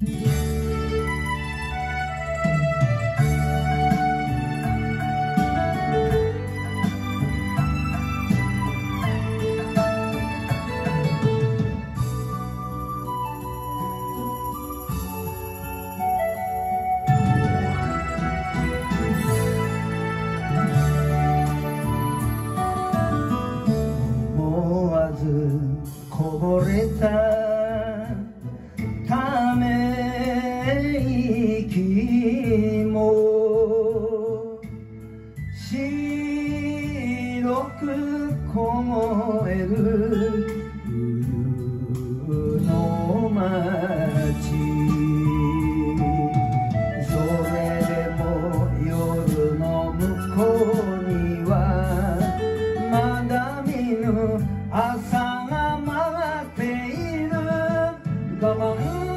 Música about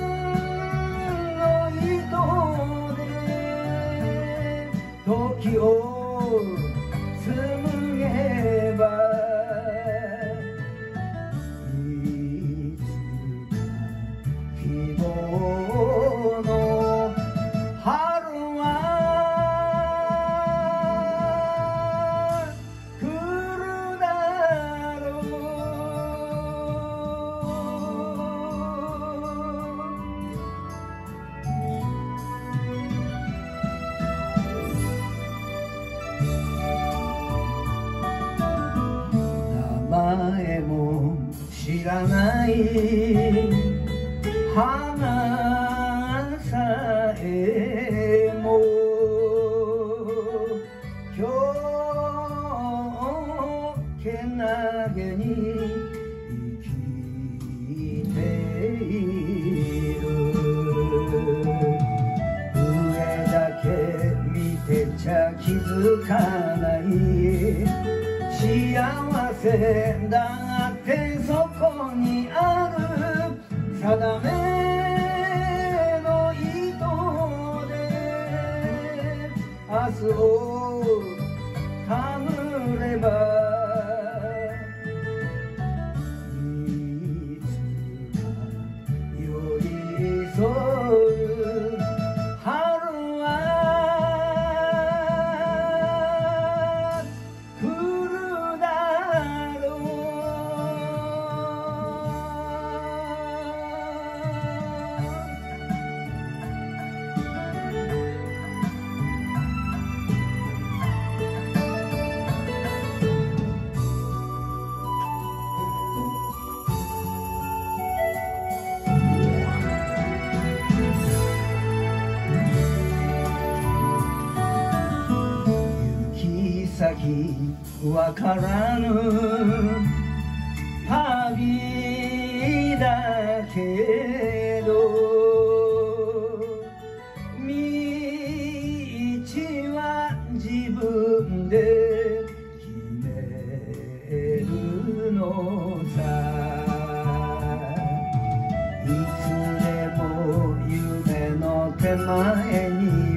知らない花さえも。今日けなげに生きている。上だけ見てちゃ気づかない。幸せだってそこにある。定め先わからぬ旅だけど道は自分で決めるのさ。いつでも夢の手前に